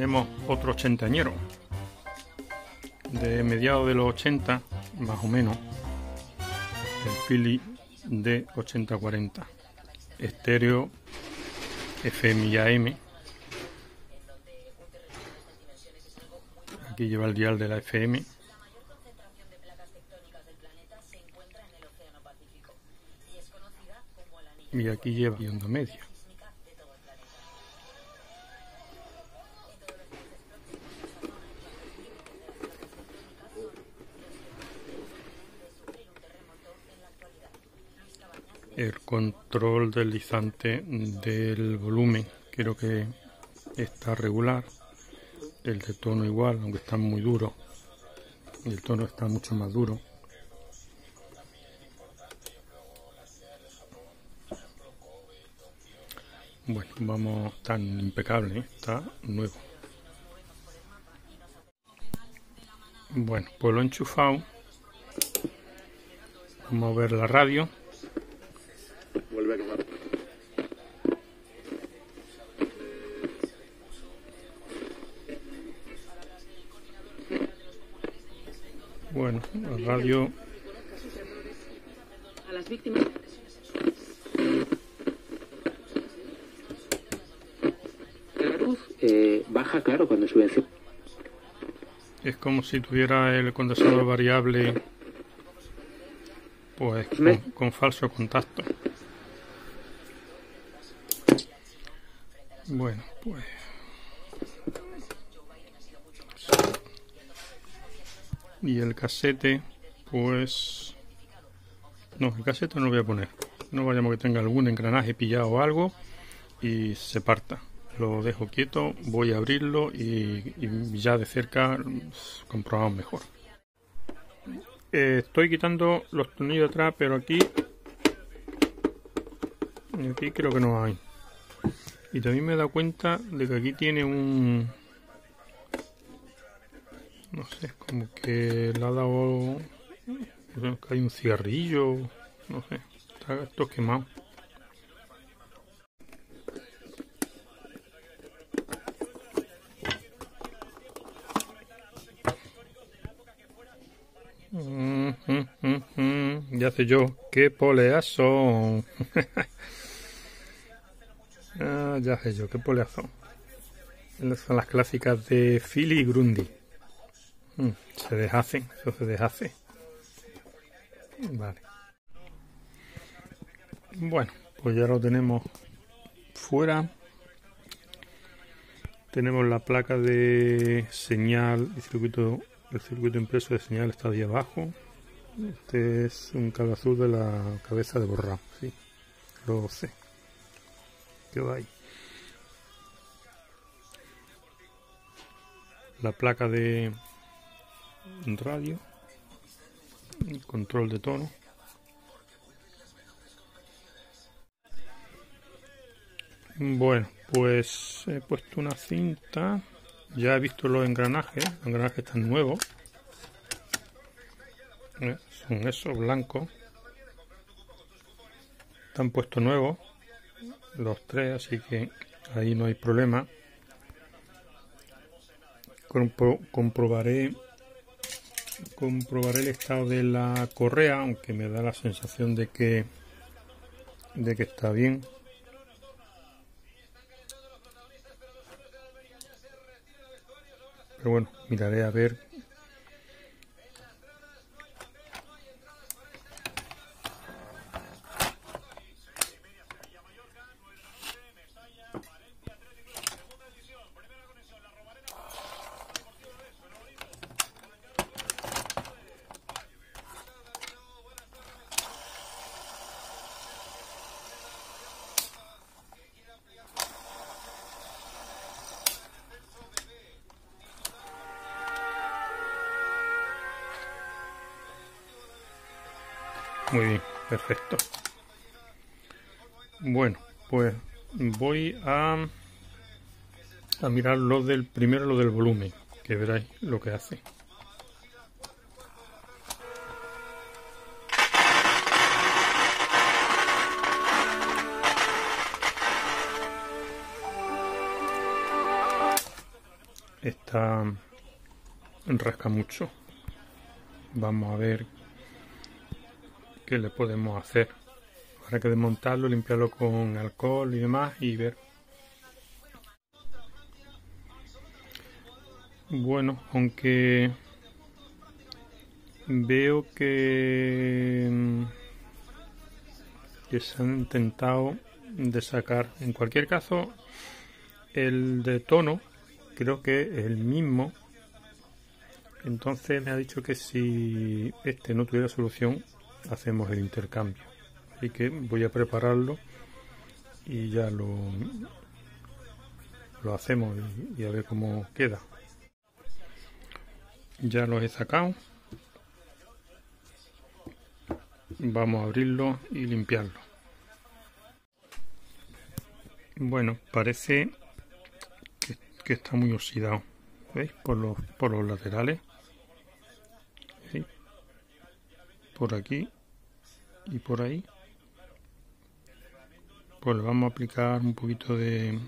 tenemos otro ochentañero de mediados de los 80, más o menos, el Philly de 8040, estéreo FM y AM. Aquí lleva el dial de la FM. Y aquí lleva onda media. El control deslizante del volumen. Creo que está regular el de tono igual aunque está muy duro. El tono está mucho más duro. Bueno vamos tan impecable ¿eh? está nuevo. Bueno pues lo he enchufado. Vamos a ver la radio radio. A las víctimas. La luz eh, baja, claro, cuando sube Es como si tuviera el condensador variable, pues con, con falso contacto. Bueno, pues. Y el casete, pues... No, el casete no lo voy a poner. No vayamos que tenga algún engranaje pillado o algo y se parta. Lo dejo quieto, voy a abrirlo y, ya de cerca comprobamos mejor. Eh, estoy quitando los tornillos atrás, pero aquí... Aquí creo que no hay. Y también me he dado cuenta de que aquí tiene un, no sé, como que le ha dado que hay un cigarrillo, no sé, está esto quemado. ya sé yo, qué poleazo. ah, ya sé yo, qué poleazo. Son las clásicas de Philly Grundy. Mm, se deshace, eso se deshace. Vale. Bueno, pues ya lo tenemos fuera. Tenemos la placa de señal y circuito, el circuito impreso de señal está ahí abajo. Este es un cable azul de la cabeza de borrado, sí, lo sé. ¿Qué va ahí? La placa de radio, control de tono. Bueno, pues he puesto una cinta. Ya he visto los engranajes. Los engranajes están nuevos. Eh, son esos blancos. Están puestos nuevos. Los tres, así que ahí no hay problema. comprobaré comprobaré el estado de la correa, aunque me da la sensación de que de que está bien. Pero bueno, miraré a ver Muy bien, perfecto. Bueno, pues voy a, a mirar lo del primero lo del volumen, que veráis lo que hace. está rasca mucho vamos a ver qué le podemos hacer. Habrá que desmontarlo limpiarlo con alcohol y demás y ver. Bueno aunque veo que que se han intentado de sacar en cualquier caso el de tono creo que es el mismo. Entonces me ha dicho que si este no tuviera solución, hacemos el intercambio. Así que voy a prepararlo y ya lo, lo hacemos y, a ver cómo queda. Ya los he sacado. Vamos a abrirlo y limpiarlo. Bueno, parece que, que está muy oxidado. ¿Veis? Por los, por los laterales por aquí y por ahí. Pues le vamos a aplicar un poquito de,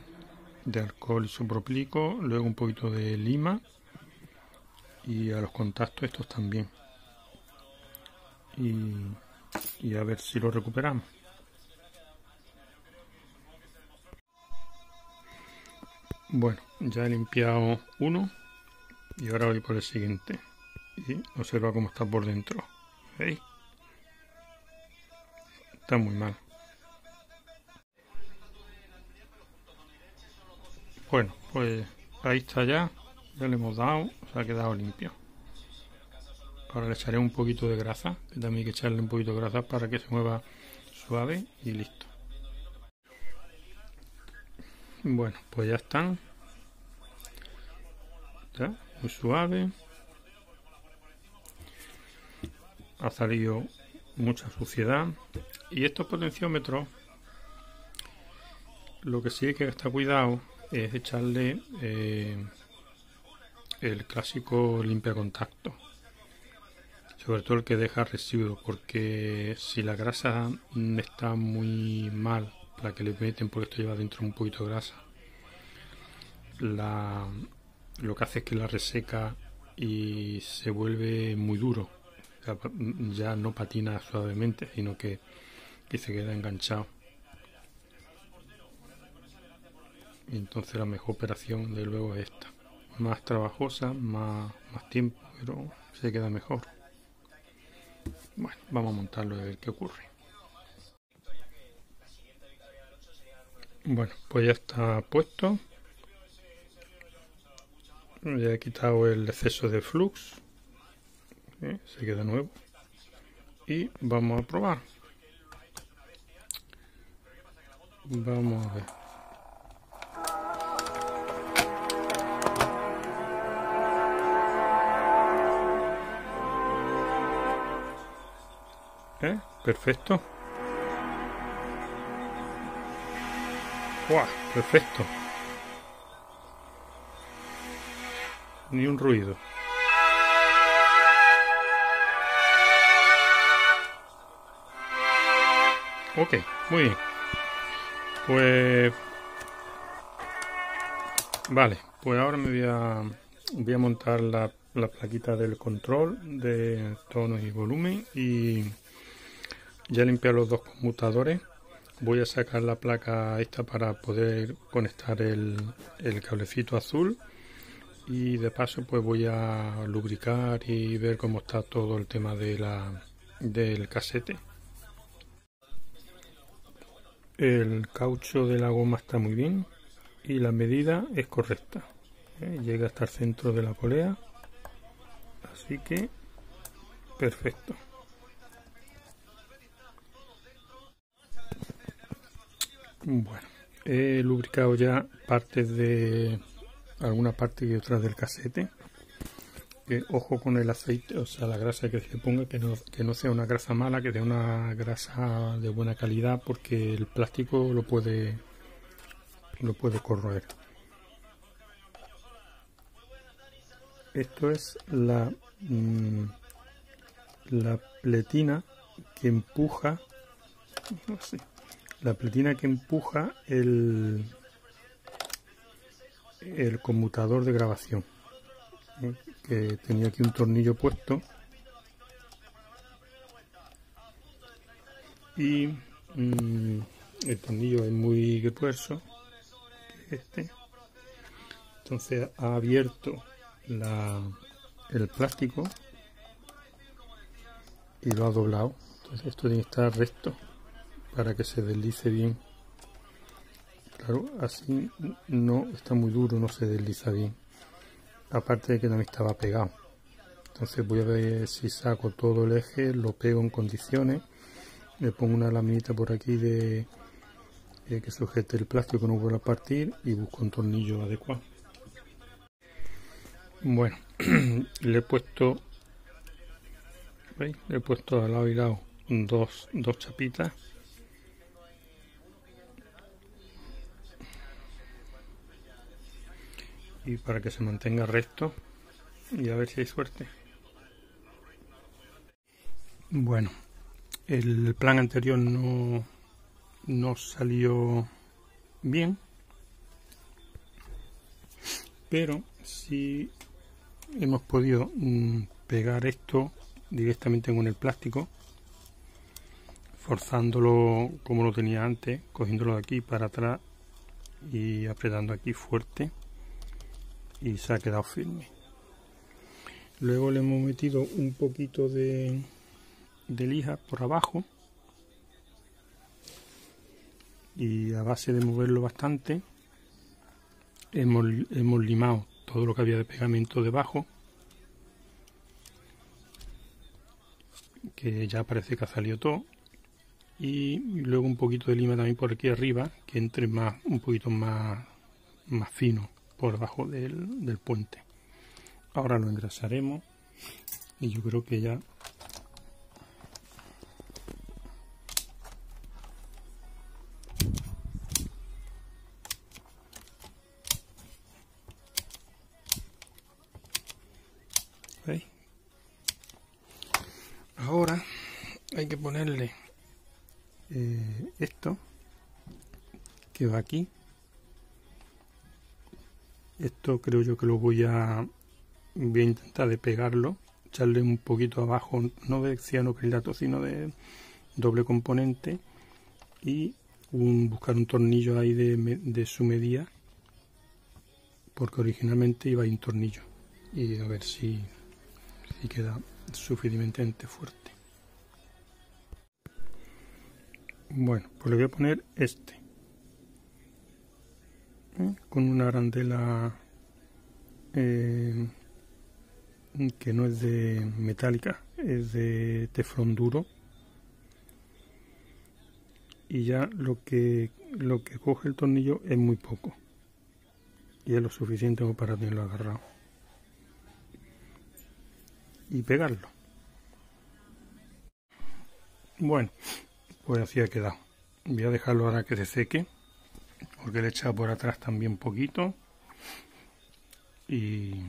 de alcohol isopropílico luego un poquito de lima y a los contactos estos también. Y, y a ver si lo recuperamos. Bueno ya he limpiado uno y ahora voy por el siguiente. Y observa cómo está por dentro Está muy mal. Bueno, pues ahí está ya. Ya le hemos dado. Se ha quedado limpio. Ahora le echaré un poquito de grasa. Que también hay que echarle un poquito de grasa para que se mueva suave y listo. Bueno, pues ya están. Ya, muy suave. Ha salido mucha suciedad. Y estos potenciómetros lo que sí hay que estar cuidado es echarle eh, el clásico limpia contacto. Sobre todo el que deja residuos porque si la grasa está muy mal la que le meten porque esto lleva dentro un poquito de grasa lo que hace es que la reseca y se vuelve muy duro ya no patina suavemente, sino que, se queda enganchado. Y entonces la mejor operación de luego es esta. Más trabajosa, más, más tiempo, pero se queda mejor. Bueno, vamos a montarlo y a ver qué ocurre. Bueno, pues ya está puesto. Ya he quitado el exceso de flux se queda nuevo. Y vamos a probar. Vamos a ver. ¿Eh? perfecto. Perfecto. Ni un ruido Ok, muy bien. Pues... Vale, pues ahora me voy a, montar la, la plaquita del control de tono y volumen y ya limpiar los dos conmutadores. Voy a sacar la placa esta para poder conectar el, el cablecito azul y de paso pues voy a lubricar y ver cómo está todo el tema de la, del casete. El caucho de la goma está muy bien y la medida es correcta. ¿eh? Llega hasta el centro de la polea. Así que perfecto. Bueno, he lubricado ya partes de alguna parte y otra del casete ojo con el aceite, o sea, la grasa que se ponga, que no, que no sea una grasa mala, que sea una grasa de buena calidad, porque el plástico lo puede, lo puede corroer. Esto es la, mm, la pletina que empuja, la pletina que empuja el, el conmutador de grabación que tenía aquí un tornillo puesto. Y mm, el tornillo es muy grueso este. Entonces ha abierto la, el plástico y lo ha doblado. Entonces esto tiene que estar recto para que se deslice bien. Claro así no está muy duro no se desliza bien aparte de que también estaba pegado. Entonces voy a ver si saco todo el eje lo pego en condiciones le pongo una laminita por aquí de que sujete el plástico que no vuelva a partir y busco un tornillo adecuado. Bueno le he puesto le he puesto al lado y lado dos, dos chapitas y para que se mantenga recto y a ver si hay suerte. Bueno el plan anterior no, no salió bien pero si hemos podido mm, pegar esto directamente con el plástico forzándolo como lo tenía antes cogiéndolo de aquí para atrás y apretando aquí fuerte y se ha quedado firme. Luego le hemos metido un poquito de, lija por abajo y a base de moverlo bastante hemos, hemos limado todo lo que había de pegamento debajo que ya parece que ha salido todo y luego un poquito de lima también por aquí arriba que entre más un poquito más más fino por debajo del, del puente ahora lo engrasaremos y yo creo que ya Ahora hay que ponerle eh, esto que va aquí. Esto creo yo que lo voy a, voy a intentar de pegarlo, echarle un poquito abajo, no de cianocrilato, sino de doble componente y un, buscar un tornillo ahí de, su medida porque originalmente iba en tornillo y a ver si, si queda suficientemente fuerte. Bueno, pues le voy a poner este. Con una arandela eh, que no es de metálica, es de teflón duro. Y ya lo que, lo que coge el tornillo es muy poco. Y es lo suficiente para tenerlo agarrado y pegarlo. Bueno, pues así ha quedado. Voy a dejarlo ahora que se seque, porque le he echado por atrás también poquito. Y,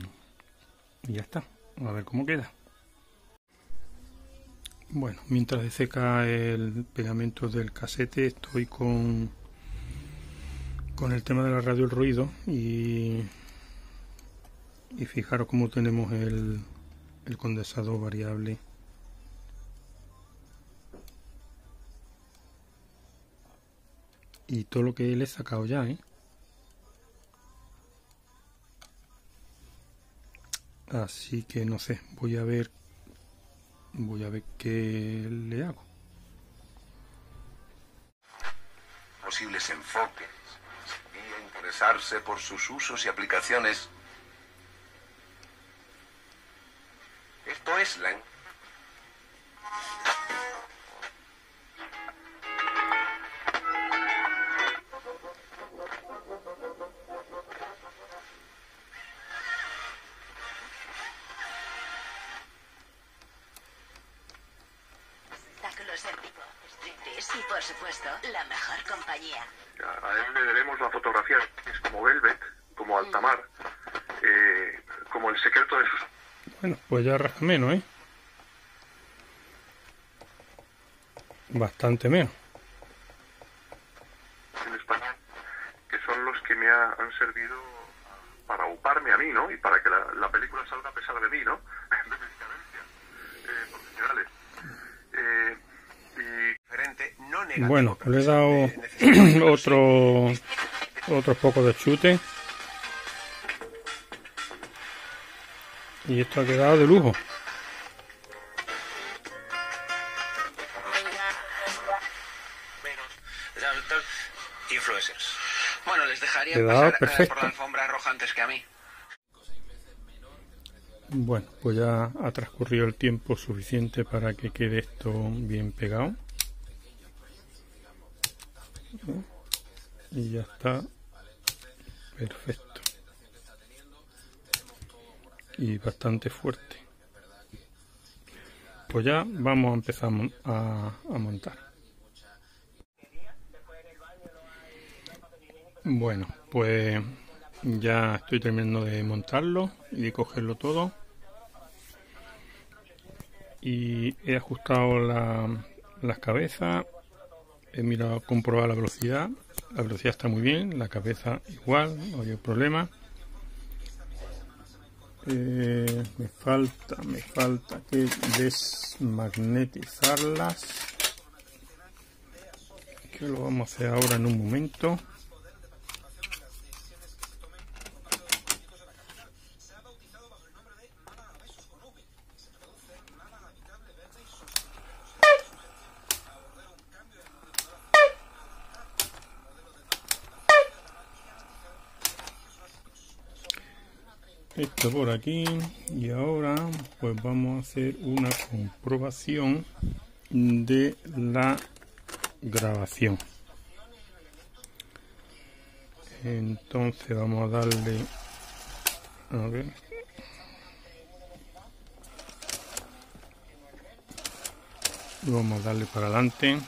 ya está. A ver cómo queda. Bueno, mientras se seca el pegamento del casete, estoy con, con el tema de la radio el ruido y, y fijaros cómo tenemos el, el condensador variable y todo lo que le he sacado ya ¿eh? así que no sé voy a ver voy a ver qué le hago. Posibles enfoques. Y interesarse por sus usos y aplicaciones. Esto es la... la mejor compañía. A él le debemos la fotografía es como Velvet, como mm. Altamar, eh, como el secreto de sus... Bueno, pues ya rasca menos, ¿eh? Bastante menos. En España, que son los que me han servido para uparme a mí, ¿no? Y para que la, la película salga a pesar de mí, ¿no? Negativo, Bueno, le he dado necesita- otro otro poco de chute. Y esto ha quedado de lujo. Influencers. Bueno, les dejaría pasar eh, perfecto. por la alfombra roja antes que a mí. Bueno, pues ya ha transcurrido el tiempo suficiente para que quede esto bien pegado. Y ya está perfecto. Y bastante fuerte. Pues ya vamos a empezar a mon- a, a montar. Bueno, pues ya estoy terminando de montarlo y de cogerlo todo. Y he ajustado la- las cabezas. He mirado, comprobado la velocidad. La velocidad está muy bien, la cabeza igual, no hay problema. Eh, me falta, me falta que desmagnetizarlas. Que lo vamos a hacer ahora en un momento. Por aquí. Y ahora pues vamos a hacer una comprobación de la grabación. Entonces vamos a darle a ver. Vamos a darle para adelante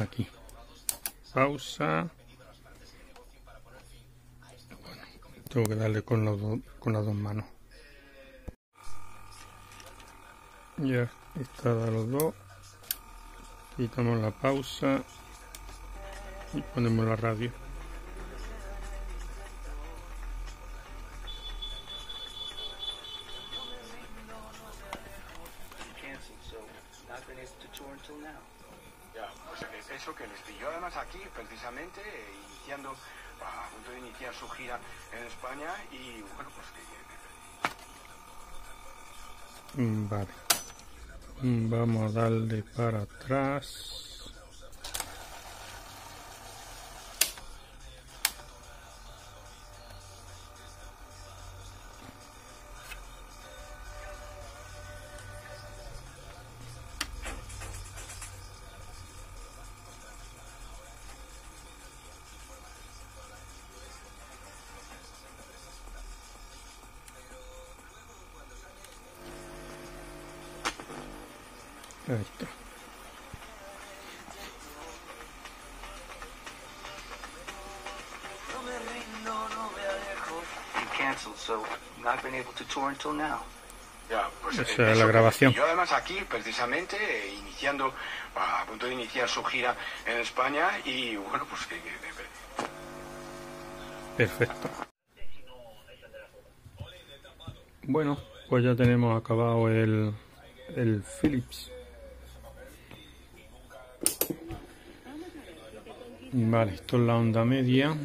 aquí. Pausa. Bueno, tengo que darle con, los do- con las dos manos. Ya está a los dos. Quitamos la pausa y ponemos la radio Ya, pues eso que les pilló además aquí, precisamente, eh, iniciando, a punto de iniciar su gira en España y bueno, pues que, Mm, Vale. Mm, Vamos a darle para atrás. Ya, pues Esa eh, es la eso grabación. pilló además aquí, precisamente, eh, iniciando, a punto de iniciar su gira en España y bueno, pues que, que- que- Perfecto. Bueno, pues ya tenemos acabado el, el Philips. Vale, esto es la onda media.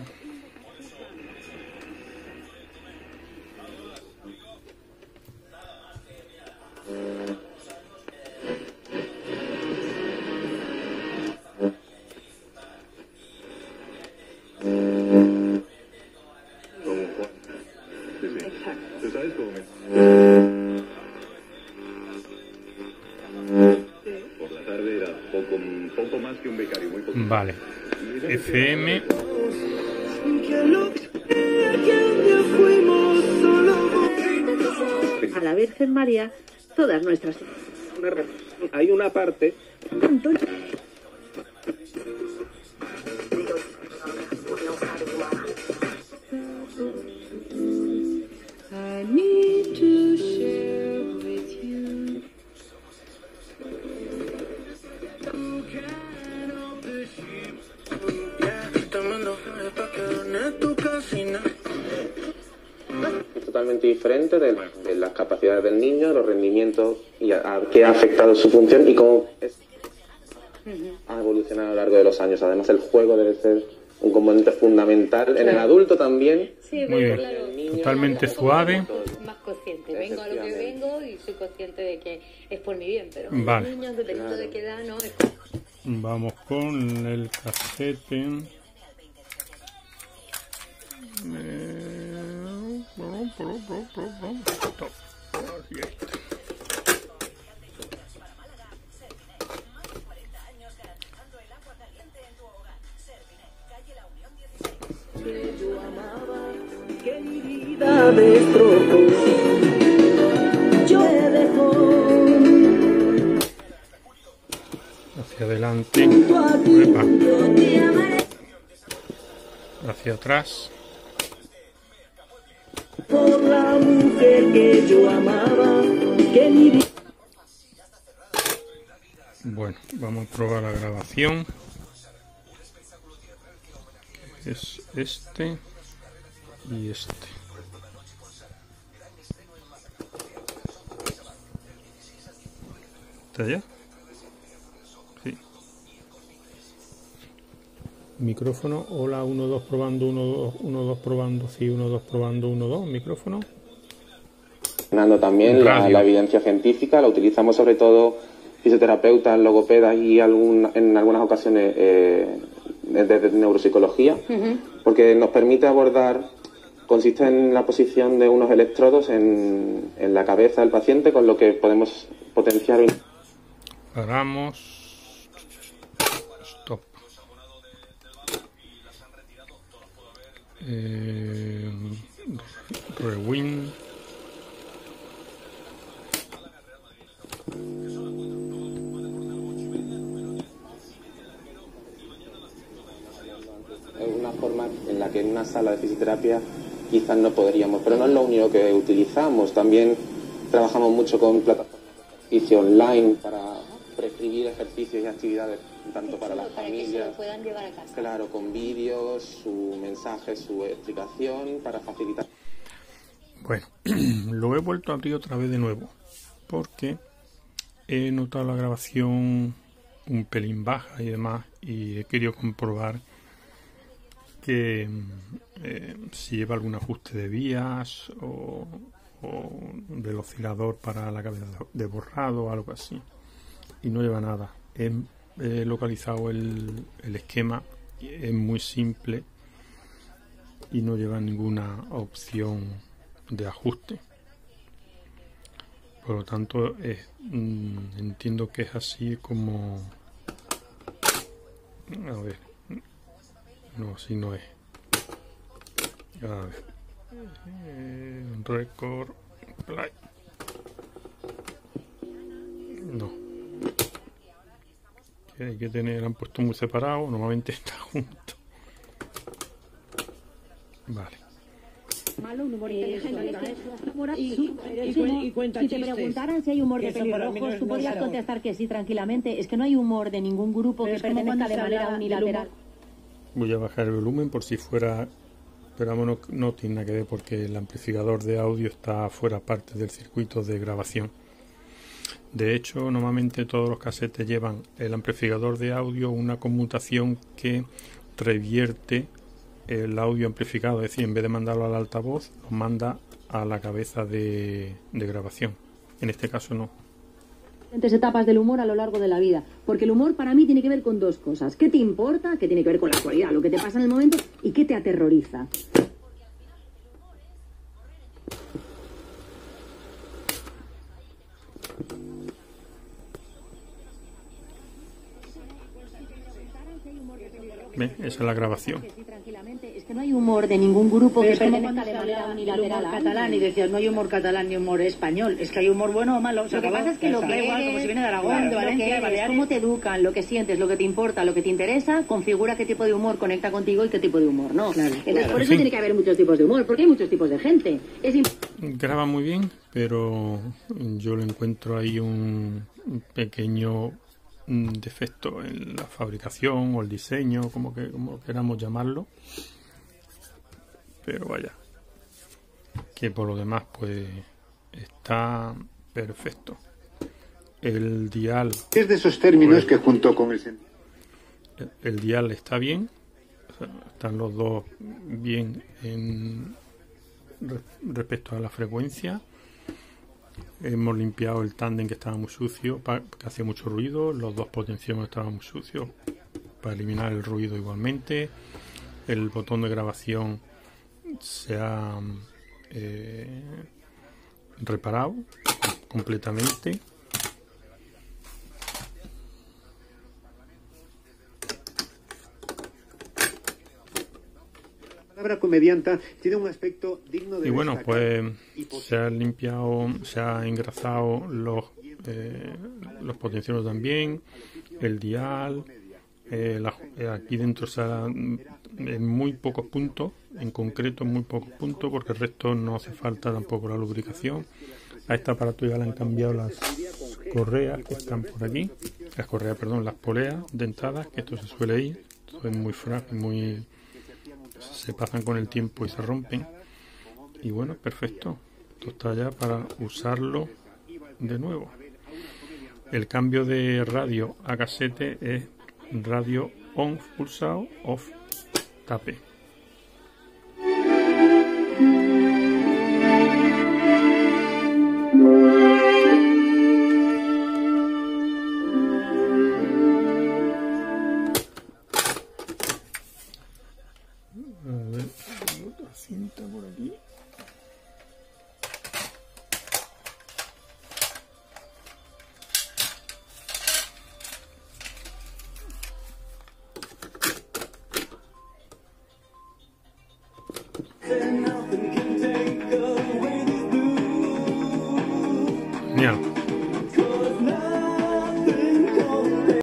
Por la tarde era poco, poco más que un becario, muy poco. Vale. FM. A la Virgen María, todas nuestras. Hay una parte ha afectado su función y cómo es- ha evolucionado a lo largo de los años. Además, el juego debe ser un componente fundamental en el adulto también. Sí, Muy bien. claro. Totalmente suave. Más consciente. Vengo a lo que vengo y soy consciente de que es por mi bien, pero Vale. los niños, dependiendo de qué edad, no es Vamos con el casete. Eh, Hacia adelante. Epa. Hacia atrás. Bueno, vamos a probar la grabación. Que Es este y este. ¿Está ya? Sí. Micrófono, hola 1, 2 probando, 1, 2, 1, 2 probando, sí, 1, 2 probando, 1, 2, micrófono. Dando también la, la evidencia científica, la utilizamos sobre todo fisioterapeutas, logopedas y algún, en algunas ocasiones eh, desde neuropsicología, porque nos permite abordar, consiste en la posición de unos electrodos en, en la cabeza del paciente, con lo que podemos potenciar Paramos. Stop. Eh, rewind. Una forma en la que en una sala de fisioterapia quizás no podríamos, pero no es lo único que utilizamos. También trabajamos mucho con plataformas de ejercicio online para prescribir ejercicios y actividades tanto para las para que se familias. lo puedan llevar a casa. Claro, con vídeos, su mensaje, su explicación para facilitar. Bueno, lo he vuelto a abrir otra vez de nuevo porque he notado la grabación un pelín baja y demás y he querido comprobar que mm, eh, si lleva algún ajuste de vías o, o del oscilador para la cabeza de borrado o algo así y no lleva nada he, localizado el, el esquema es muy simple y no lleva ninguna opción de ajuste. Por lo tanto, mm, entiendo que es así como... A ver. No, así no es. A ver. Eh, record. Play. No. Que hay que tener, han puesto muy separado, normalmente está junto. Vale. Malo, un humor inteligente. Y, cuenta si te preguntaran si hay humor de pelirrojos, tú no podrías es- contestar que sí tranquilamente. Es que no hay humor de ningún grupo que es como pertenezca de manera unilateral. Voy a bajar el volumen por si fuera. Pero vamos, no, no tiene nada que ver porque el amplificador de audio está fuera parte del circuito de grabación. De hecho, normalmente todos los casetes llevan el amplificador de audio una conmutación que revierte el audio amplificado, es decir, en vez de mandarlo al altavoz, lo manda a la cabeza de, grabación. En este caso no. diferentes etapas del humor a lo largo de la vida. Porque el humor para mí tiene que ver con dos cosas. ¿Qué te importa? Que tiene que ver con la actualidad, lo que te pasa en el momento, y qué te aterroriza. ¿Ves? Esa es la grabación. Es que no hay humor de ningún grupo que pertenezca de se manera unilateral catalán y decías no hay humor catalán ni humor español. Es que hay humor bueno o malo. Lo que pasa es que lo que igual, como si viene de Aragón, de Valencia, de eres, Baleares. cómo te educan, lo que sientes, lo que te importa, lo que te interesa, configura qué tipo de humor conecta contigo y qué tipo de humor no. Entonces, por eso Sí. tiene que haber muchos tipos de humor, porque hay muchos tipos de gente. Graba muy bien, pero yo le encuentro ahí un pequeño defecto en la fabricación o el diseño, como que como queramos llamarlo. Pero vaya, que por lo demás pues está perfecto. El dial Es de esos términos que junto con el el, el dial está bien, o sea, están los dos bien en, re- respecto a la frecuencia. Hemos limpiado el tándem que estaba muy sucio, que hacía mucho ruido, los dos potenciómetros estaban muy sucios para eliminar el ruido igualmente. El botón de grabación se ha eh, reparado completamente. Palabra comedianta tiene un aspecto digno de Y bueno, pues se ha limpiado, se ha engrasado los, eh, los potenciómetros también, el dial, eh, la- eh, aquí dentro se ha, en muy pocos puntos, en concreto en muy pocos puntos, porque el resto no hace falta tampoco la lubricación. A este aparato ya le han cambiado las correas que están por aquí, las correas, perdón, las poleas dentadas, que esto se suele ir, esto es muy frágil, muy se pasan con el tiempo y se rompen. Y bueno, perfecto. Esto está ya para usarlo de nuevo. El cambio de radio a casete es radio on pulsado, off tape.